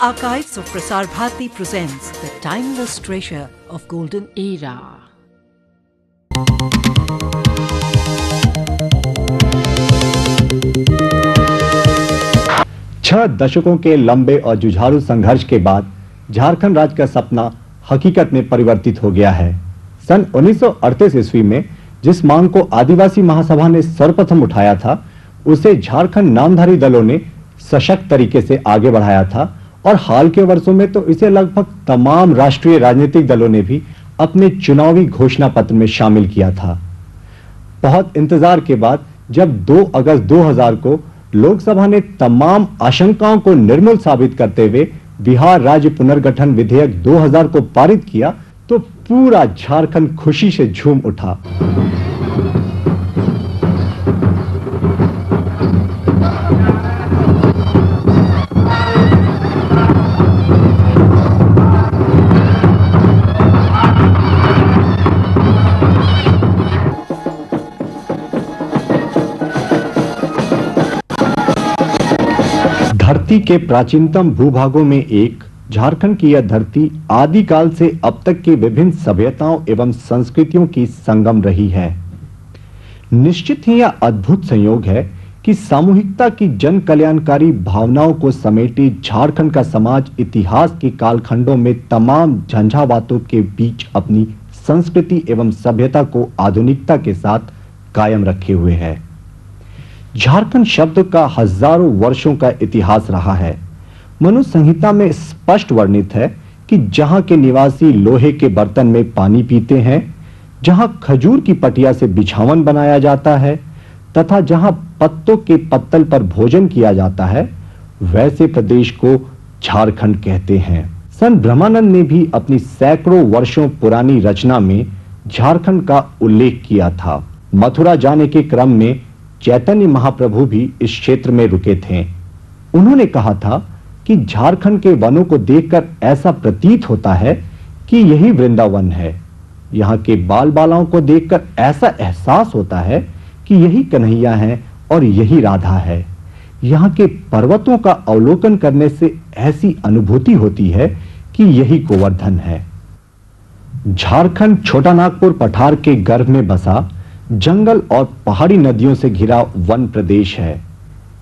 Archives of Prasar Bharati presents the timeless treasure of golden era. छह दशकों के लंबे और जुझारू संघर्ष के बाद झारखंड राज्य का सपना हकीकत में परिवर्तित हो गया है सन 1938 ईस्वी में जिस मांग को आदिवासी महासभा ने सर्वप्रथम उठाया था, उसे झारखंड नामधारी दलों ने सशक्त तरीके से आगे बढ़ाया था और हाल के वर्षों में तो इसे लगभग तमाम राष्ट्रीय राजनीतिक दलों ने भी अपने चुनावी घोषणा पत्र में शामिल किया था। बहुत इंतज़ार के बाद जब 2 अगस्त 2000 को लोकसभा ने तमाम आशंकाओं को निर्मूल साबित करते हुए बिहार राज्य पुनर्गठन विधेयक 2000 को पारित किया तो पूरा झारखंड खुशी से झूम उठा। धरती के प्राचीनतम भूभागों में एक, झारखंड की यह धरती आदिकाल से अब तक की विभिन्न सभ्यताओं एवं संस्कृतियों की संगम रही है। निश्चित ही यह अद्भुत संयोग है कि सामूहिकता की जन कल्याणकारी भावनाओं को समेटे झारखंड का समाज इतिहास के कालखंडों में तमाम झंझावातों के बीच अपनी संस्कृति एवं सभ्यता को आधुनिकता के साथ कायम रखे हुए है। झारखंड शब्द का हज़ारों वर्षों का इतिहास रहा है। मनु संहिता में स्पष्ट वर्णित है कि जहाँ के निवासी लोहे के बर्तन में पानी पीते हैं, जहाँ खजूर की पटिया से बिछावन बनाया जाता है, तथा जहाँ पत्तों के पत्तल पर भोजन किया जाता है, वैसे प्रदेश को झारखंड कहते हैं। सन ब्रह्मानंद ने भी अपनी सैकड़ों वर्षों पुरानी रचना में झारखंड का उल्लेख किया था। मथुरा जाने के क्रम में चैतन्य महाप्रभु भी इस क्षेत्र में रुके थे। उन्होंने कहा था कि झारखंड के वनों को देखकर ऐसा प्रतीत होता है कि यही वृंदावन है। यहाँ के बाल बालाओं को देखकर ऐसा एहसास होता है कि यही कन्हैया है और यही राधा है। यहाँ के पर्वतों का अवलोकन करने से ऐसी अनुभूति होती है कि यही गोवर्धन है। झारखंड छोटा नागपुर पठार के गर्भ में बसा जंगल और पहाड़ी नदियों से घिरा वन प्रदेश है।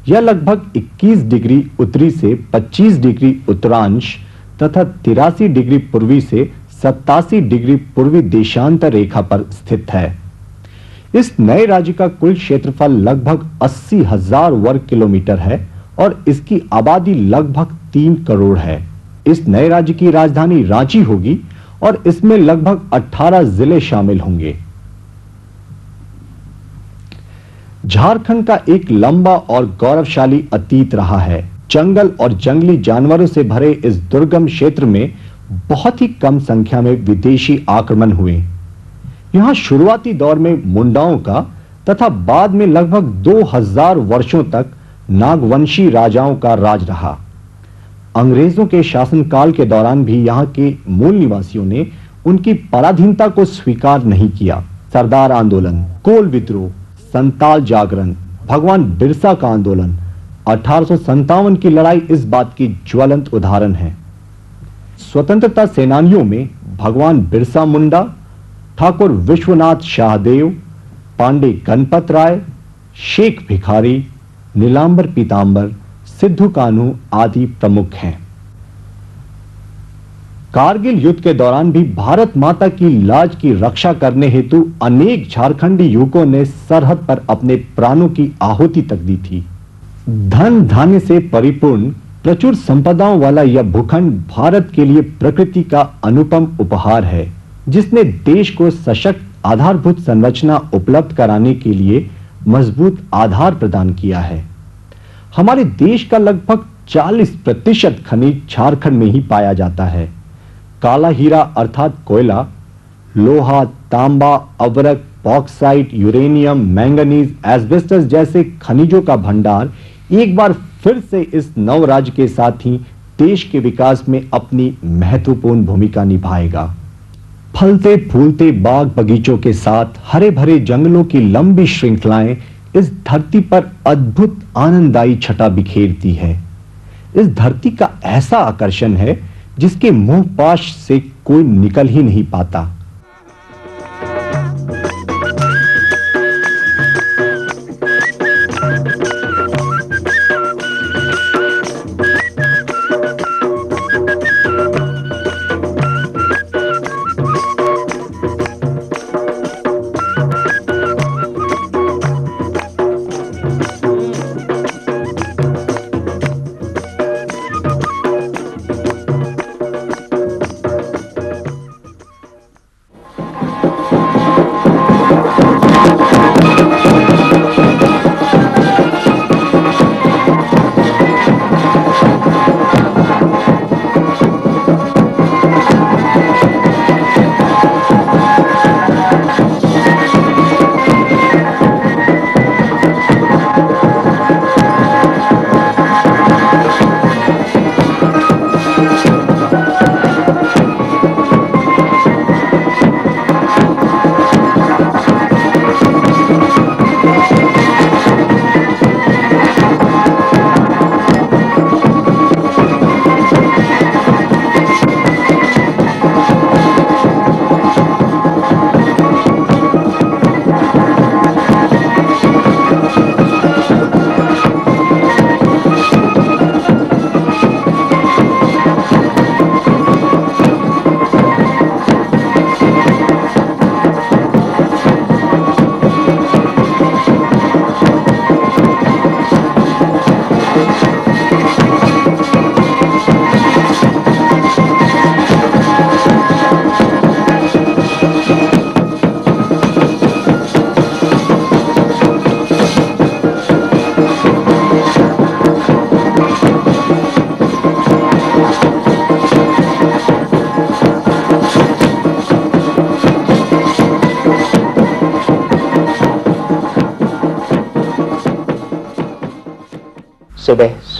यह लगभग 21 डिग्री उत्तरी से 25 डिग्री उत्तरांश तथा तिरासी डिग्री पूर्वी से 87 डिग्री पूर्वी देशांतर रेखा पर स्थित है। इस नए राज्य का कुल क्षेत्रफल लगभग अस्सी हज़ार वर्ग किलोमीटर है और इसकी आबादी लगभग तीन करोड़ है। इस नए राज्य की राजधानी रांची होगी और इसमें लगभग 18 ज़िले शामिल होंगे। झारखंड का एक लंबा और गौरवशाली अतीत रहा है। जंगल और जंगली जानवरों से भरे इस दुर्गम क्षेत्र में बहुत ही कम संख्या में विदेशी आक्रमण हुए। यहाँ शुरुआती दौर में मुंडाओं का तथा बाद में लगभग 2000 वर्षों तक नागवंशी राजाओं का राज रहा। अंग्रेज़ों के शासनकाल के दौरान भी यहाँ के मूल निवासियों ने उनकी पराधीनता को स्वीकार नहीं किया। सरदार आंदोलन, कोल विद्रोह संताल जागरण, भगवान बिरसा का आंदोलन। अठारह की लड़ाई इस बात की ज्वलंत उदाहरण है। स्वतंत्रता सेनानियों में भगवान बिरसा मुंडा, ठाकुर विश्वनाथ शाहदेव, पांडे गणपत राय, शेख भिखारी, नीलांबर पीतांबर, सिद्धू कानू आदि प्रमुख हैं। कारगिल युद्ध के दौरान भी भारत माता की लाज की रक्षा करने हेतु अनेक झारखंडी युवकों ने सरहद पर अपने प्राणों की आहुति तक दी थी। धन धान्य से परिपूर्ण, प्रचुर संपदाओं वाला यह भूखंड भारत के लिए प्रकृति का अनुपम उपहार है, जिसने देश को सशक्त, आधारभूत संरचना उपलब्ध कराने के लिए मज़बूत आधार प्रदान किया है। हमारे देश का लगभग 40 प्रतिशत खनिज झारखंड में ही पाया जाता है। काला हीरा अर्थात कोयला, लोहा, तांबा, अवरक बॉक्साइट यूरेनियम मैंगनीज एस्बेस्टस जैसे खनिजों का भंडार एक बार फिर से इस नव राज्य के साथ ही देश के विकास में अपनी महत्वपूर्ण भूमिका निभाएगा। फलते फूलते बाग बगीचों के साथ हरे भरे जंगलों की लंबी श्रृंखलाएँ इस धरती पर अद्भुत आनंददायी छटा बिखेरती है। इस धरती का ऐसा आकर्षण है जिसके मुँह पाश से कोई निकल ही नहीं पाता।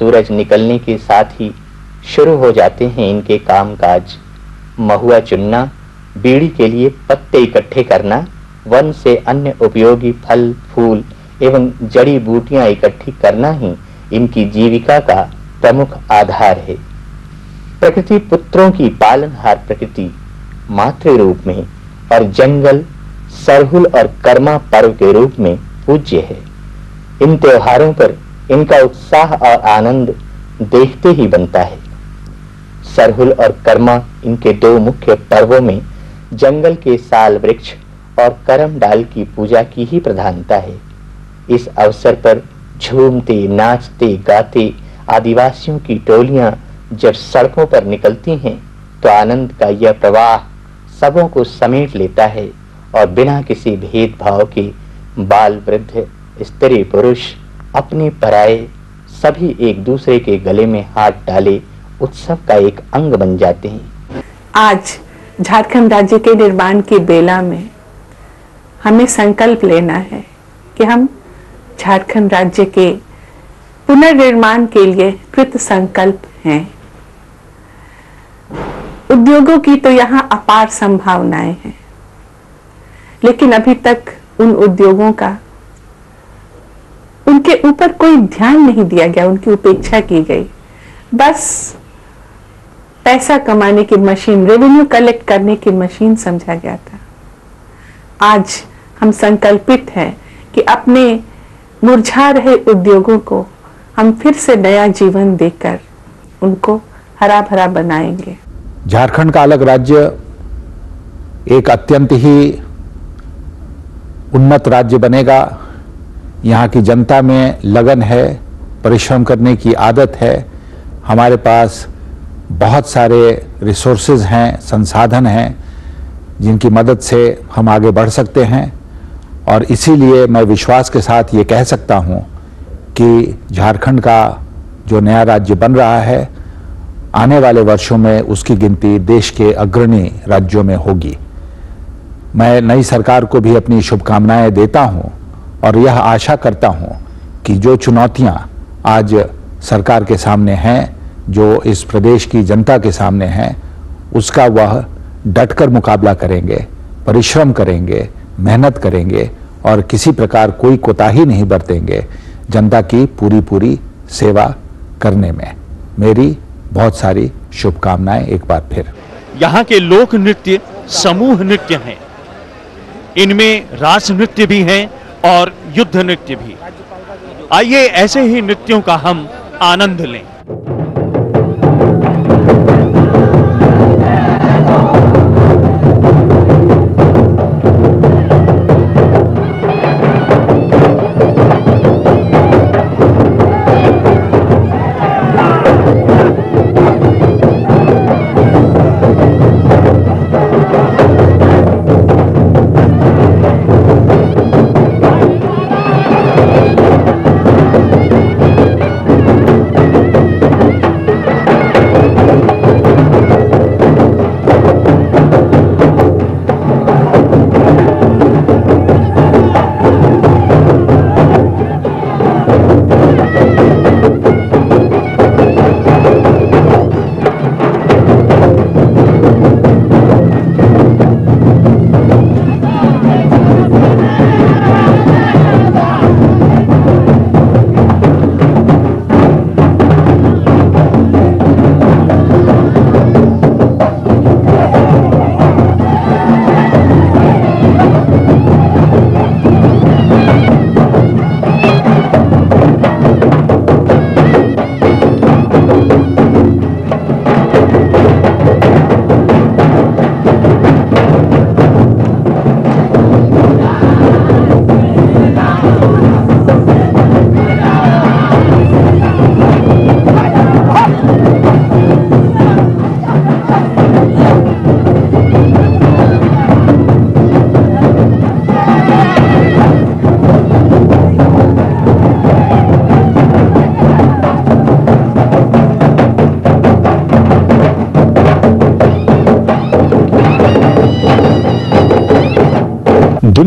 सूरज निकलने के साथ ही शुरू हो जाते हैं इनके कामकाज। महुआ चुनना, बीड़ी के लिए पत्ते इकट्ठे करना, वन से अन्य उपयोगी फल, फूल एवं जड़ी बूटियाँ इकट्ठी करना ही इनकी जीविका का प्रमुख आधार है। प्रकृति पुत्रों की पालनहार प्रकृति मातृ रूप में और जंगल, सरहुल और कर्मा पर्व के रूप में पूज्य है। इन त्योहारों पर इनका उत्साह और आनंद देखते ही बनता है। सरहुल और कर्मा इनके दो मुख्य पर्वों में जंगल के साल वृक्ष और करम डाल की पूजा की ही प्रधानता है। इस अवसर पर झूमते, नाचते, गाते आदिवासियों की टोलियाँ जब सड़कों पर निकलती हैं तो आनंद का यह प्रवाह सबों को समेट लेता है और बिना किसी भेदभाव के बाल वृद्ध, स्त्री पुरुष अपने पराए सभी एक दूसरे के गले में हाथ डाले उत्सव का एक अंग बन जाते हैं। आज झारखंड राज्य के निर्माण की बेला में हमें संकल्प लेना है कि हम झारखंड राज्य के पुनर्निर्माण के लिए कृत संकल्प हैं। उद्योगों की तो यहाँ अपार संभावनाएँ हैं, लेकिन अभी तक उन उद्योगों का उनके ऊपर कोई ध्यान नहीं दिया गया, उनकी उपेक्षा की गई। बस पैसा कमाने की मशीन रेवेन्यू कलेक्ट करने की मशीन समझा गया था। आज हम संकल्पित हैं कि अपने मुरझा रहे उद्योगों को हम फिर से नया जीवन देकर उनको हरा भरा बनाएँगे। झारखंड का अलग राज्य एक अत्यंत ही उन्नत राज्य बनेगा। यहाँ की जनता में लगन है, परिश्रम करने की आदत है। हमारे पास बहुत सारे रिसोर्सेज हैं, संसाधन हैं, जिनकी मदद से हम आगे बढ़ सकते हैं। और इसीलिए मैं विश्वास के साथ ये कह सकता हूँ कि झारखंड का जो नया राज्य बन रहा है, आने वाले वर्षों में उसकी गिनती देश के अग्रणी राज्यों में होगी। मैं नई सरकार को भी अपनी शुभकामनाएँ देता हूँ। और यह आशा करता हूँ कि जो चुनौतियाँ आज सरकार के सामने हैं, जो इस प्रदेश की जनता के सामने हैं, उसका वह डटकर मुकाबला करेंगे, परिश्रम करेंगे, मेहनत करेंगे और किसी प्रकार कोई कोताही नहीं बरतेंगे जनता की पूरी पूरी सेवा करने में। मेरी बहुत सारी शुभकामनाएँ एक बार फिर। यहाँ के लोक नृत्य, समूह नृत्य हैं। इनमें रास नृत्य भी हैं और युद्ध नृत्य भी। आइए ऐसे ही नृत्यों का हम आनंद लें।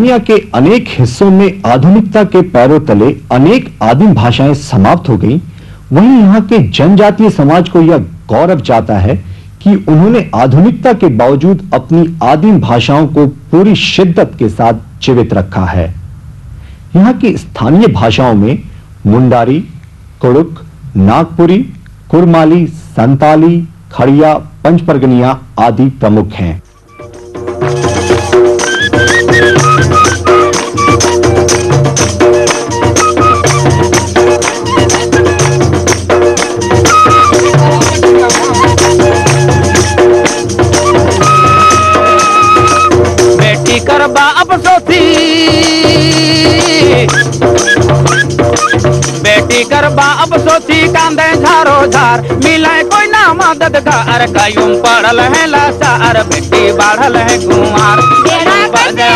दुनिया के अनेक हिस्सों में आधुनिकता के पैरों तले अनेक आदिम भाषाएँ समाप्त हो गईं, वहीं यहाँ के जनजातीय समाज को यह गौरव जाता है कि उन्होंने आधुनिकता के बावजूद अपनी आदिम भाषाओं को पूरी शिद्दत के साथ जीवित रखा है। यहाँ की स्थानीय भाषाओं में मुंडारी कुड़ुक नागपुरी कुरमाली संताली खड़िया पंचपरगनिया आदि प्रमुख हैं। अब सोची कांदे झारो झार। मिले कोई ना मदद कर कयूं पड़ल है लाचार बेटी बढ़ल है कुमार।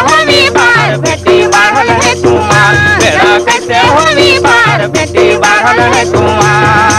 होवी बार बेटी बढ़ल है कुमार। बेड़ा कैसे होवी बार बेटी बढ़ल है कुमार।